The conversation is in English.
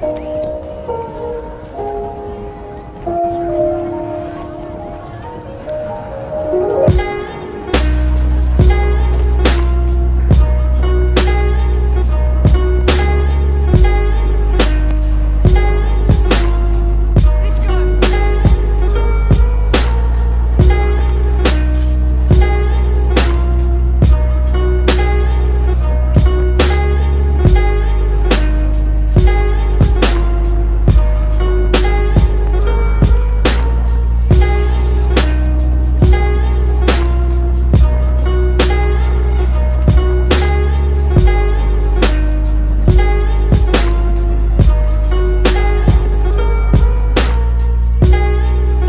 Bye.